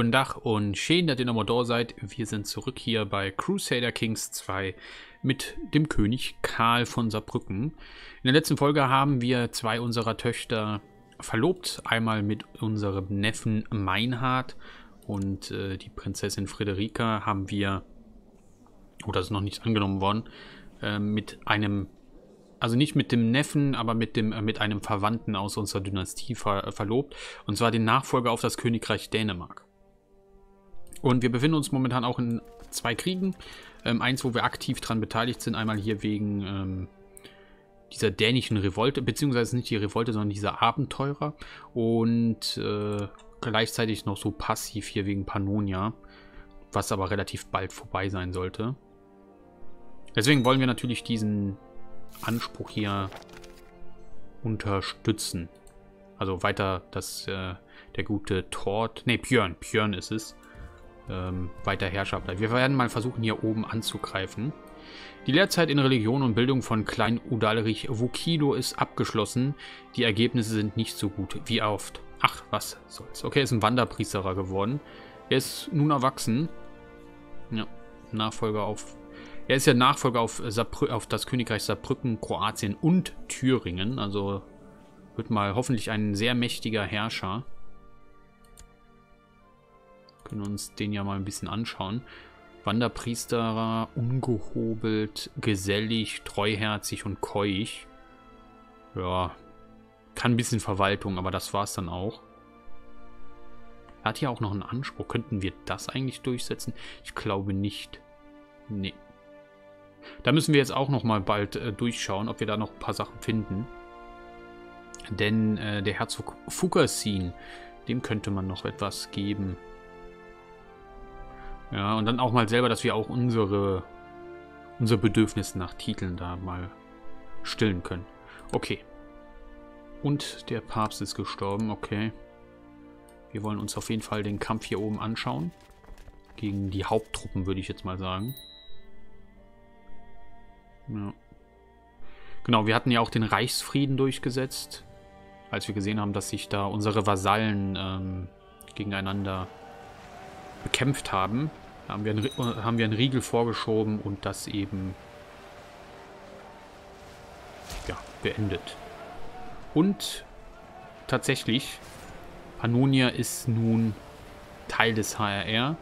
Guten Tag und schön, dass ihr nochmal da seid. Wir sind zurück hier bei Crusader Kings 2 mit dem König Karl von Saarbrücken. In der letzten Folge haben wir zwei unserer Töchter verlobt. Einmal mit unserem Neffen Meinhard und äh, die Prinzessin Friederika haben wir, oh, das ist noch nicht angenommen worden, äh, mit einem, also nicht mit dem Neffen, aber mit, dem, äh, mit einem Verwandten aus unserer Dynastie ver verlobt. Und zwar den Nachfolger auf das Königreich Dänemark. Und wir befinden uns momentan auch in zwei Kriegen. Ähm, eins, wo wir aktiv dran beteiligt sind. Einmal hier wegen ähm, dieser dänischen Revolte, beziehungsweise nicht die Revolte, sondern dieser Abenteurer. Und äh, gleichzeitig noch so passiv hier wegen Pannonia. Was aber relativ bald vorbei sein sollte. Deswegen wollen wir natürlich diesen Anspruch hier unterstützen. Also weiter, dass äh, der gute Tord, ne Björn, Björn ist es, ähm, weiter Herrscher bleibt. Wir werden mal versuchen, hier oben anzugreifen. Die Lehrzeit in Religion und Bildung von Klein Udalrich Wukilo ist abgeschlossen. Die Ergebnisse sind nicht so gut. Wie oft? Ach, was soll's. Okay, er ist ein Wanderpriesterer geworden. Er ist nun erwachsen. Ja, Nachfolger auf... Er ist ja Nachfolger auf, Saarbrü auf das Königreich Saarbrücken, Kroatien und Thüringen. Also wird mal hoffentlich ein sehr mächtiger Herrscher. Können uns den ja mal ein bisschen anschauen. Wanderpriesterer, ungehobelt, gesellig, treuherzig und keuch. Ja, kann ein bisschen Verwaltung, aber das war es dann auch. Er hat hier auch noch einen Anspruch. Könnten wir das eigentlich durchsetzen? Ich glaube nicht. Nee. Da müssen wir jetzt auch noch mal bald äh, durchschauen, ob wir da noch ein paar Sachen finden. Denn äh, der Herzog Fukasin, dem könnte man noch etwas geben. Ja, und dann auch mal selber, dass wir auch unsere, unser Bedürfnis nach Titeln da mal stillen können. Okay. Und der Papst ist gestorben, okay. Wir wollen uns auf jeden Fall den Kampf hier oben anschauen. Gegen die Haupttruppen, würde ich jetzt mal sagen. Ja. Genau, wir hatten ja auch den Reichsfrieden durchgesetzt. Als wir gesehen haben, dass sich da unsere Vasallen ähm, gegeneinander bekämpft haben, haben wir, einen, haben wir einen Riegel vorgeschoben und das eben ja, beendet. Und tatsächlich, Pannonia ist nun Teil des HRR.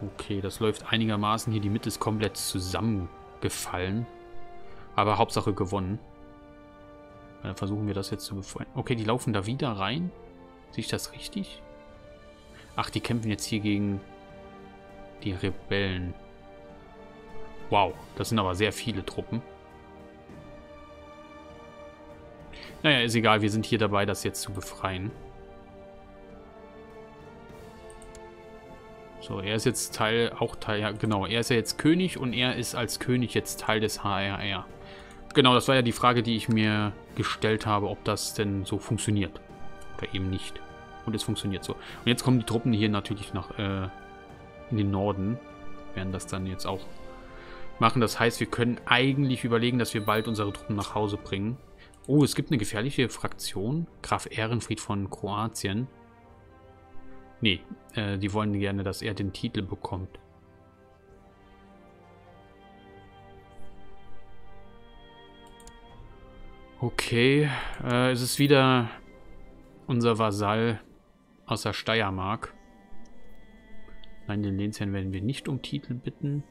Okay, das läuft einigermaßen hier. Die Mitte ist komplett zusammengefallen. Aber Hauptsache gewonnen. Dann versuchen wir das jetzt zu befreien. Okay, die laufen da wieder rein. Sehe ich das richtig? Ach, die kämpfen jetzt hier gegen die Rebellen. Wow, das sind aber sehr viele Truppen. Naja, ist egal, wir sind hier dabei, das jetzt zu befreien. So, er ist jetzt Teil, auch Teil, ja genau, er ist ja jetzt König und er ist als König jetzt Teil des HRR. Genau, das war ja die Frage, die ich mir gestellt habe, ob das denn so funktioniert. Oder eben nicht. Und es funktioniert so. Und jetzt kommen die Truppen hier natürlich nach äh, in den Norden. Werden das dann jetzt auch machen. Das heißt, wir können eigentlich überlegen, dass wir bald unsere Truppen nach Hause bringen. Oh, es gibt eine gefährliche Fraktion. Graf Ehrenfried von Kroatien. Nee, äh, die wollen gerne, dass er den Titel bekommt. Okay, äh, es ist wieder unser Vasall aus der Steiermark. Nein, den Lehnsherrn werden wir nicht um Titel bitten.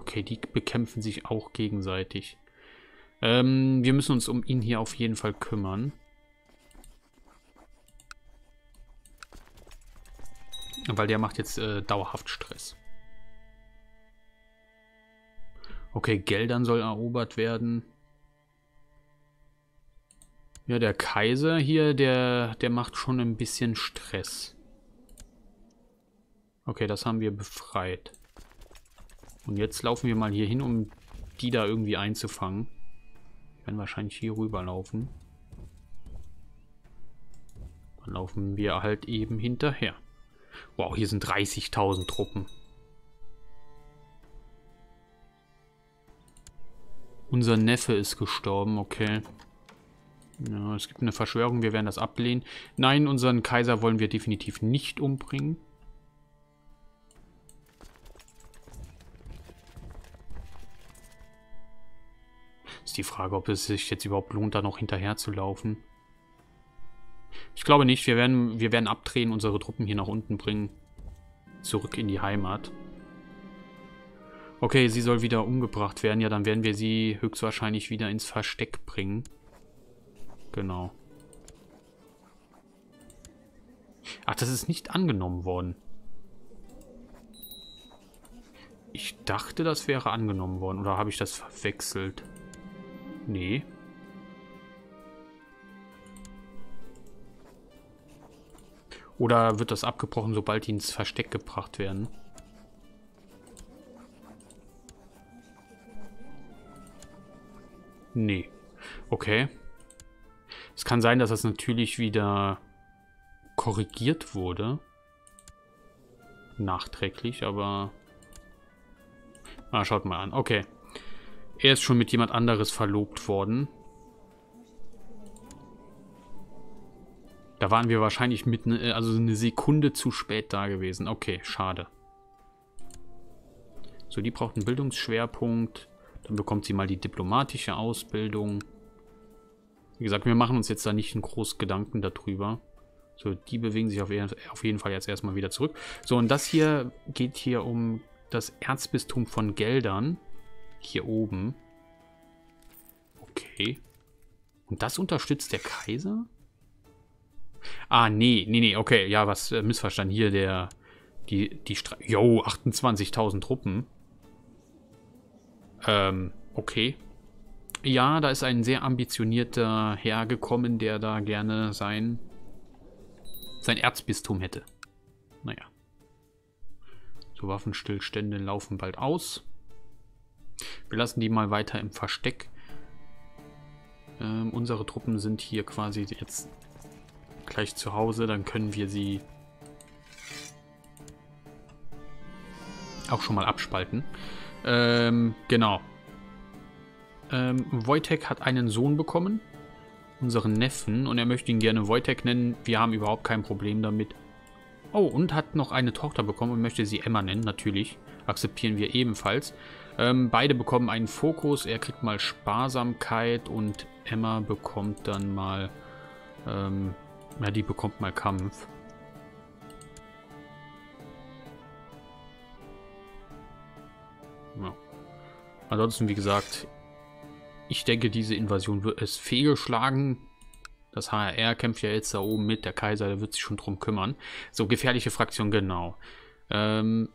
Okay, die bekämpfen sich auch gegenseitig. Ähm, wir müssen uns um ihn hier auf jeden Fall kümmern. Weil der macht jetzt äh, dauerhaft Stress. Okay, Geldern soll erobert werden. Ja, der Kaiser hier, der, der macht schon ein bisschen Stress. Okay, das haben wir befreit. Und jetzt laufen wir mal hier hin, um die da irgendwie einzufangen. Wir werden wahrscheinlich hier rüberlaufen. Dann laufen wir halt eben hinterher. Wow, hier sind 30.000 Truppen. Unser Neffe ist gestorben, okay. Ja, es gibt eine Verschwörung, wir werden das ablehnen. Nein, unseren Kaiser wollen wir definitiv nicht umbringen. Ist die Frage, ob es sich jetzt überhaupt lohnt, da noch hinterher zu laufen. Ich glaube nicht. Wir werden, wir werden abdrehen, unsere Truppen hier nach unten bringen. Zurück in die Heimat. Okay, sie soll wieder umgebracht werden. Ja, dann werden wir sie höchstwahrscheinlich wieder ins Versteck bringen. Genau. Ach, das ist nicht angenommen worden. Ich dachte, das wäre angenommen worden. Oder habe ich das verwechselt? Nee. Oder wird das abgebrochen, sobald die ins Versteck gebracht werden? Nee. Okay. Es kann sein, dass das natürlich wieder korrigiert wurde. Nachträglich, aber... Ah, schaut mal an. Okay. Er ist schon mit jemand anderes verlobt worden. Da waren wir wahrscheinlich mit, ne, also eine Sekunde zu spät da gewesen. Okay, schade. So, die braucht einen Bildungsschwerpunkt. Dann bekommt sie mal die diplomatische Ausbildung. Wie gesagt, wir machen uns jetzt da nicht einen großen Gedanken darüber. So, die bewegen sich auf, auf jeden Fall jetzt erstmal wieder zurück. So, und das hier geht hier um das Erzbistum von Geldern. Hier oben. Okay. Und das unterstützt der Kaiser? Ah, nee, nee, nee, okay. Ja, was äh, missverstanden. Hier der, die, die Jo, 28.000 Truppen. Ähm, okay. Ja, da ist ein sehr ambitionierter Herr gekommen, der da gerne sein, sein Erzbistum hätte. Naja. So, Waffenstillstände laufen bald aus. Wir lassen die mal weiter im Versteck. Ähm, unsere Truppen sind hier quasi jetzt gleich zu Hause. Dann können wir sie auch schon mal abspalten. Ähm, genau. Ähm, Wojtek hat einen Sohn bekommen. Unseren Neffen. Und er möchte ihn gerne Wojtek nennen. Wir haben überhaupt kein Problem damit. Oh, und hat noch eine Tochter bekommen und möchte sie Emma nennen, natürlich. Akzeptieren wir ebenfalls. Ähm, beide bekommen einen Fokus. Er kriegt mal Sparsamkeit und Emma bekommt dann mal... Ähm, ja, die bekommt mal Kampf. Ja. Ansonsten, wie gesagt, ich denke, diese Invasion wird es fehlgeschlagen. Das HRR kämpft ja jetzt da oben mit. Der Kaiser, der wird sich schon drum kümmern. So, gefährliche Fraktion, genau. Ähm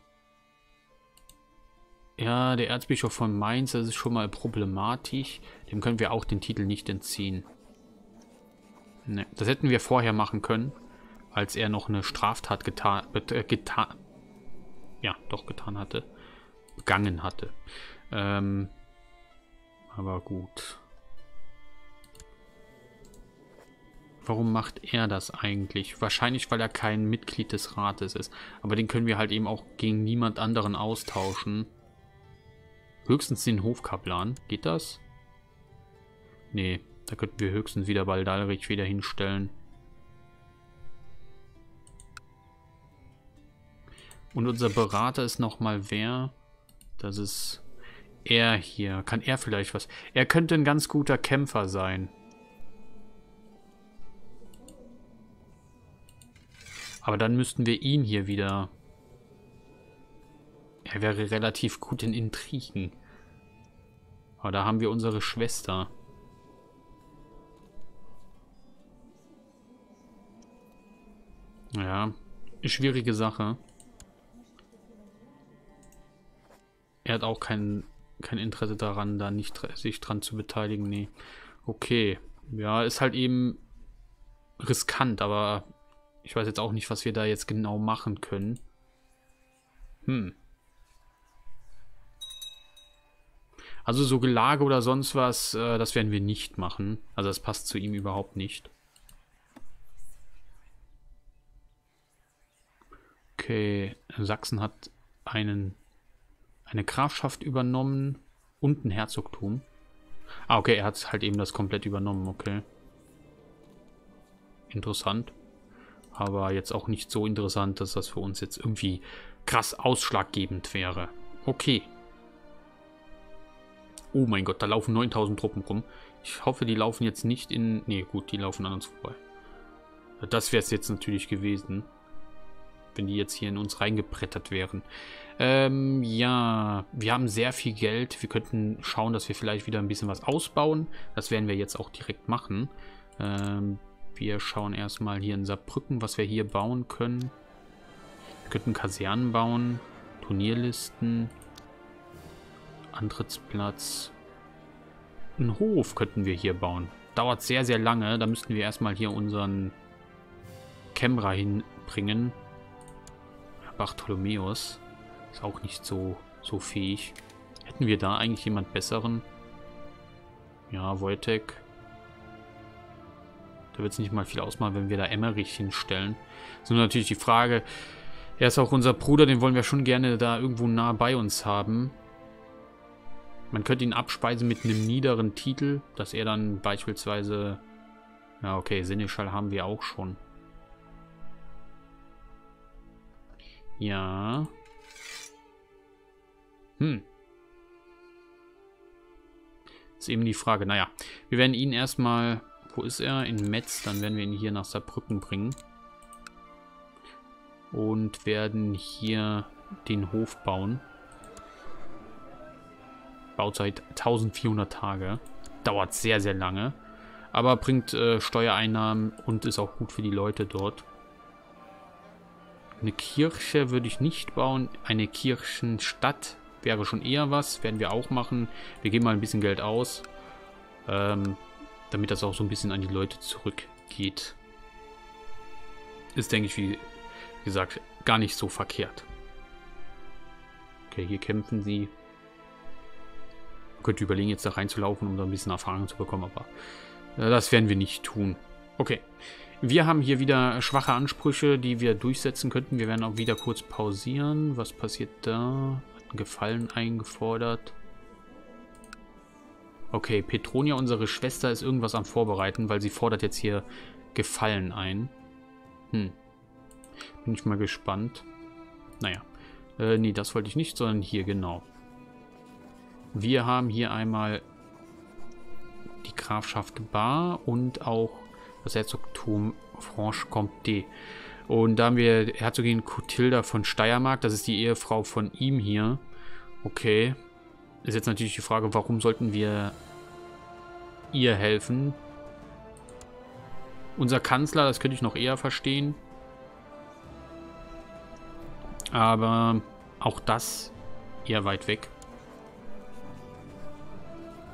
ja, der Erzbischof von Mainz, das ist schon mal problematisch. Dem können wir auch den Titel nicht entziehen. Ne, das hätten wir vorher machen können, als er noch eine Straftat getan, äh, getan, ja, doch getan hatte, begangen hatte. Ähm, aber gut. Warum macht er das eigentlich? Wahrscheinlich, weil er kein Mitglied des Rates ist. Aber den können wir halt eben auch gegen niemand anderen austauschen. Höchstens den Hofkaplan. Geht das? Nee, da könnten wir höchstens wieder Baldalrich wieder hinstellen. Und unser Berater ist nochmal wer? Das ist er hier. Kann er vielleicht was? Er könnte ein ganz guter Kämpfer sein. Aber dann müssten wir ihn hier wieder... Er wäre relativ gut in Intrigen. Aber da haben wir unsere Schwester. Ja, schwierige Sache. Er hat auch keinen kein Interesse daran, da nicht sich dran zu beteiligen. Nee. Okay. Ja, ist halt eben riskant, aber ich weiß jetzt auch nicht, was wir da jetzt genau machen können. Hm. Also so Gelage oder sonst was, äh, das werden wir nicht machen. Also das passt zu ihm überhaupt nicht. Okay, Sachsen hat einen eine Grafschaft übernommen und ein Herzogtum. Ah, okay, er hat halt eben das komplett übernommen, okay. Interessant. Aber jetzt auch nicht so interessant, dass das für uns jetzt irgendwie krass ausschlaggebend wäre. Okay. Oh mein Gott, da laufen 9000 Truppen rum. Ich hoffe, die laufen jetzt nicht in... Ne, gut, die laufen an uns vorbei. Das wäre es jetzt natürlich gewesen. Wenn die jetzt hier in uns reingebrettert wären. Ähm, ja, wir haben sehr viel Geld. Wir könnten schauen, dass wir vielleicht wieder ein bisschen was ausbauen. Das werden wir jetzt auch direkt machen. Ähm, wir schauen erstmal hier in Saarbrücken, was wir hier bauen können. Wir könnten Kasernen bauen, Turnierlisten, Antrittsplatz. Einen Hof könnten wir hier bauen. Dauert sehr, sehr lange. Da müssten wir erstmal hier unseren Kämmerer hinbringen. Bartholomäus. Ist auch nicht so, so fähig. Hätten wir da eigentlich jemand Besseren? Ja, Wojtek. Da wird es nicht mal viel ausmachen, wenn wir da Emmerich hinstellen. So natürlich die Frage, er ist auch unser Bruder, den wollen wir schon gerne da irgendwo nah bei uns haben. Man könnte ihn abspeisen mit einem niederen Titel, dass er dann beispielsweise... Ja, okay, Seneschall haben wir auch schon. Ja. Hm. Ist eben die Frage. Naja, wir werden ihn erstmal wo ist er? In Metz. Dann werden wir ihn hier nach Saarbrücken bringen. Und werden hier den Hof bauen. Bauzeit 1400 Tage. Dauert sehr, sehr lange. Aber bringt äh, Steuereinnahmen und ist auch gut für die Leute dort. Eine Kirche würde ich nicht bauen. Eine Kirchenstadt wäre schon eher was. Werden wir auch machen. Wir geben mal ein bisschen Geld aus. Ähm, damit das auch so ein bisschen an die Leute zurückgeht. Ist, denke ich, wie gesagt, gar nicht so verkehrt. Okay, hier kämpfen sie. Könnte überlegen, jetzt da reinzulaufen, um da ein bisschen Erfahrung zu bekommen, aber äh, das werden wir nicht tun. Okay, wir haben hier wieder schwache Ansprüche, die wir durchsetzen könnten. Wir werden auch wieder kurz pausieren. Was passiert da? Hat Gefallen eingefordert. Okay, Petronia, unsere Schwester, ist irgendwas am Vorbereiten, weil sie fordert jetzt hier Gefallen ein. Hm. Bin ich mal gespannt. Naja. Äh, nee, das wollte ich nicht, sondern hier, genau. Wir haben hier einmal die Grafschaft Bar und auch das Herzogtum Franche-Comté. Und da haben wir Herzogin Cotilda von Steiermark. Das ist die Ehefrau von ihm hier. Okay. Ist jetzt natürlich die Frage, warum sollten wir ihr helfen? Unser Kanzler, das könnte ich noch eher verstehen. Aber auch das eher weit weg.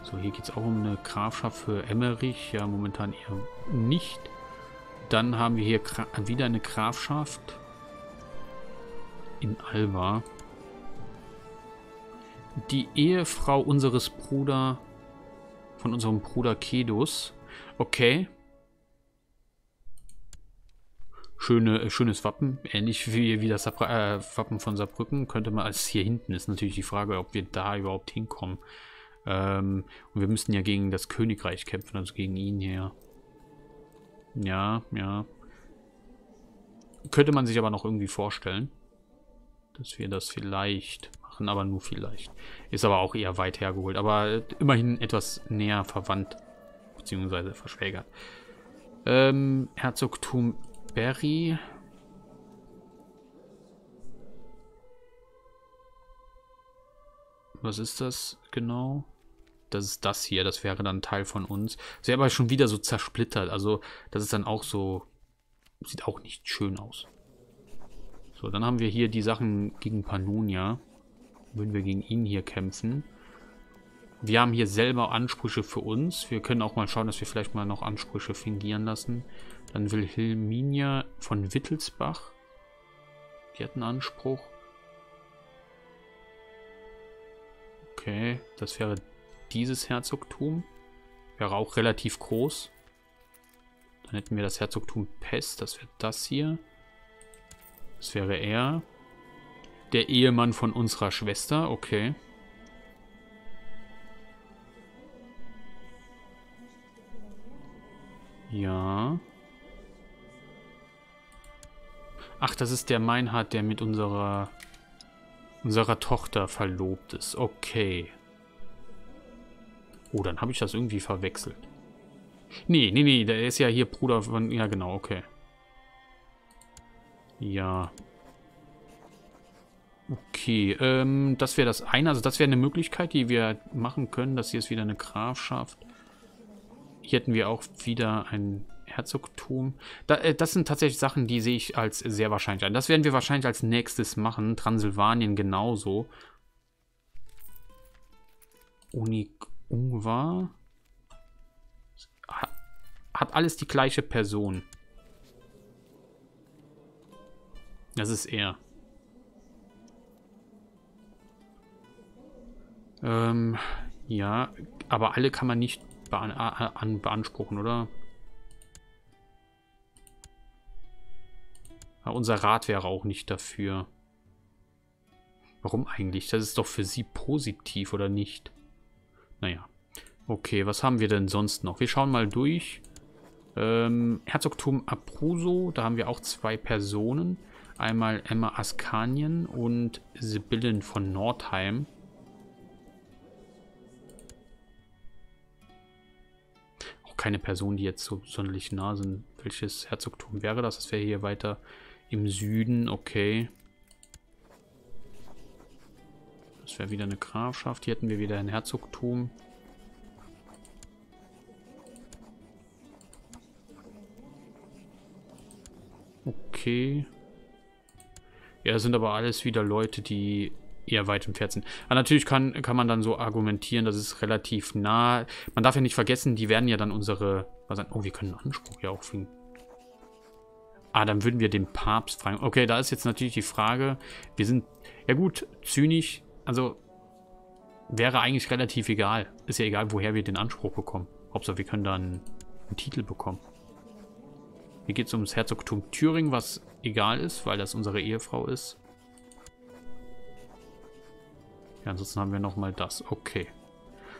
So, hier geht es auch um eine Grafschaft für Emmerich. Ja, momentan eher nicht. Dann haben wir hier wieder eine Grafschaft in Alba die Ehefrau unseres Bruder, von unserem Bruder Kedus. Okay. Schöne, äh, schönes Wappen, ähnlich wie, wie das äh, Wappen von Saarbrücken. Könnte man, als hier hinten ist natürlich die Frage, ob wir da überhaupt hinkommen. Ähm, und wir müssten ja gegen das Königreich kämpfen, also gegen ihn hier. Ja, ja. Könnte man sich aber noch irgendwie vorstellen, dass wir das vielleicht machen, aber nur vielleicht. Ist aber auch eher weit hergeholt, aber immerhin etwas näher verwandt, beziehungsweise verschwägert. Ähm, Herzogtum Berry. Was ist das genau? Das ist das hier, das wäre dann Teil von uns. Das wäre aber schon wieder so zersplittert, also das ist dann auch so, sieht auch nicht schön aus. So, dann haben wir hier die Sachen gegen Pannonia würden wir gegen ihn hier kämpfen. Wir haben hier selber Ansprüche für uns. Wir können auch mal schauen, dass wir vielleicht mal noch Ansprüche fingieren lassen. Dann will Hilminia von Wittelsbach. Die hat einen Anspruch. Okay, das wäre dieses Herzogtum. Wäre auch relativ groß. Dann hätten wir das Herzogtum Pest, das wäre das hier. Das wäre er. Der Ehemann von unserer Schwester, okay. Ja. Ach, das ist der Meinhard, der mit unserer unserer Tochter verlobt ist. Okay. Oh, dann habe ich das irgendwie verwechselt. Nee, nee, nee, der ist ja hier Bruder von... Ja, genau, okay. Ja. Okay, ähm, das wäre das eine. Also das wäre eine Möglichkeit, die wir machen können. Das hier ist wieder eine Grafschaft. Hier hätten wir auch wieder ein Herzogtum. Äh, das sind tatsächlich Sachen, die sehe ich als sehr wahrscheinlich an. Das werden wir wahrscheinlich als nächstes machen. Transsilvanien genauso. Unik Ungvar. Hat alles die gleiche Person. Das ist er. Ähm, ja, aber alle kann man nicht bean beanspruchen, oder? Unser Rat wäre auch nicht dafür. Warum eigentlich? Das ist doch für sie positiv, oder nicht? Naja. Okay, was haben wir denn sonst noch? Wir schauen mal durch. Ähm, Herzogtum Abruzzo, da haben wir auch zwei Personen. Einmal Emma Askanien und Sibyllen von Nordheim. Auch keine Personen, die jetzt so sonderlich nah sind. Welches Herzogtum wäre das? Das wäre hier weiter im Süden, okay. Das wäre wieder eine Grafschaft. Hier hätten wir wieder ein Herzogtum. Okay. Ja, das sind aber alles wieder Leute, die eher weit entfernt sind. Aber natürlich kann, kann man dann so argumentieren, das ist relativ nah. Man darf ja nicht vergessen, die werden ja dann unsere... Was, oh, wir können Anspruch ja auch finden. Ah, dann würden wir den Papst fragen. Okay, da ist jetzt natürlich die Frage, wir sind, ja gut, zynisch, also wäre eigentlich relativ egal. Ist ja egal, woher wir den Anspruch bekommen. Hauptsache, wir können dann einen Titel bekommen. Hier geht es ums Herzogtum Thüringen, was egal ist, weil das unsere Ehefrau ist. Ja, ansonsten haben wir nochmal das. Okay.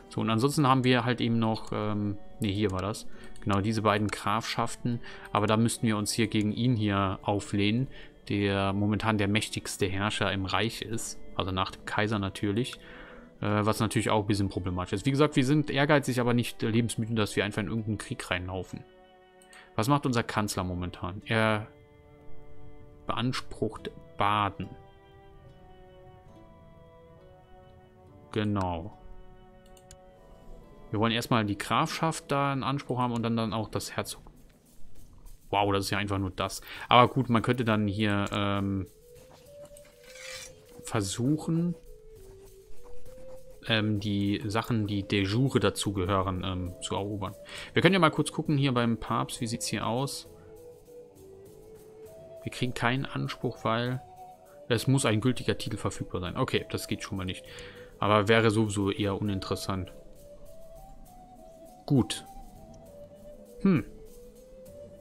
So, und ansonsten haben wir halt eben noch, ähm, ne, hier war das. Genau, diese beiden Grafschaften. Aber da müssten wir uns hier gegen ihn hier auflehnen, der momentan der mächtigste Herrscher im Reich ist. Also nach dem Kaiser natürlich. Äh, was natürlich auch ein bisschen problematisch ist. Wie gesagt, wir sind ehrgeizig, aber nicht lebensmüde, dass wir einfach in irgendeinen Krieg reinlaufen. Was macht unser Kanzler momentan? Er beansprucht Baden. Genau. Wir wollen erstmal die Grafschaft da in Anspruch haben und dann, dann auch das Herzog. Wow, das ist ja einfach nur das. Aber gut, man könnte dann hier ähm, versuchen, ähm, die Sachen, die de jure dazugehören, ähm, zu erobern. Wir können ja mal kurz gucken hier beim Papst, wie sieht es hier aus? Wir kriegen keinen Anspruch, weil es muss ein gültiger Titel verfügbar sein. Okay, das geht schon mal nicht. Aber wäre sowieso eher uninteressant. Gut. Hm.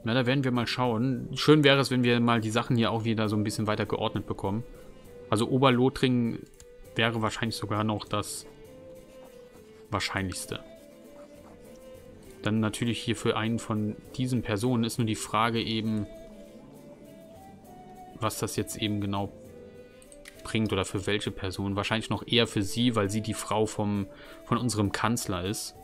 Na, da werden wir mal schauen. Schön wäre es, wenn wir mal die Sachen hier auch wieder so ein bisschen weiter geordnet bekommen. Also Oberlothringen wäre wahrscheinlich sogar noch das Wahrscheinlichste. Dann natürlich hier für einen von diesen Personen ist nur die Frage eben, was das jetzt eben genau bringt oder für welche Person. Wahrscheinlich noch eher für sie, weil sie die Frau vom, von unserem Kanzler ist.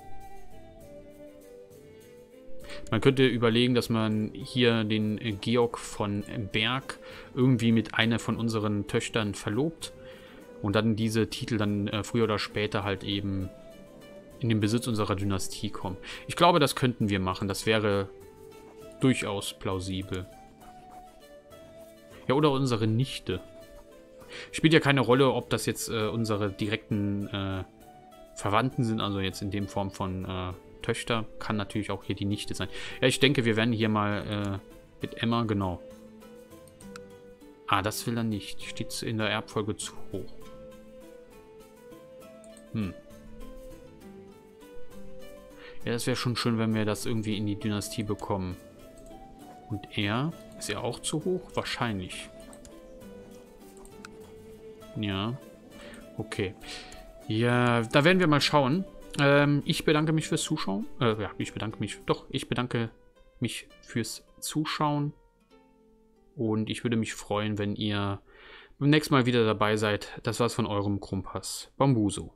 Man könnte überlegen, dass man hier den äh, Georg von Berg irgendwie mit einer von unseren Töchtern verlobt und dann diese Titel dann äh, früher oder später halt eben in den Besitz unserer Dynastie kommen. Ich glaube, das könnten wir machen. Das wäre durchaus plausibel. Ja, oder unsere Nichte. Spielt ja keine Rolle, ob das jetzt äh, unsere direkten äh, Verwandten sind, also jetzt in dem Form von äh, Töchter. Kann natürlich auch hier die Nichte sein. Ja, ich denke, wir werden hier mal äh, mit Emma, genau. Ah, das will er nicht. Steht in der Erbfolge zu hoch. Hm. Ja, das wäre schon schön, wenn wir das irgendwie in die Dynastie bekommen. Und er? Ist er auch zu hoch? Wahrscheinlich. Ja. Okay. Ja, da werden wir mal schauen. Ähm, ich bedanke mich fürs Zuschauen. Äh, ja, ich bedanke mich. Doch, ich bedanke mich fürs Zuschauen. Und ich würde mich freuen, wenn ihr beim nächsten Mal wieder dabei seid. Das war's von eurem Krumpass Bambuso.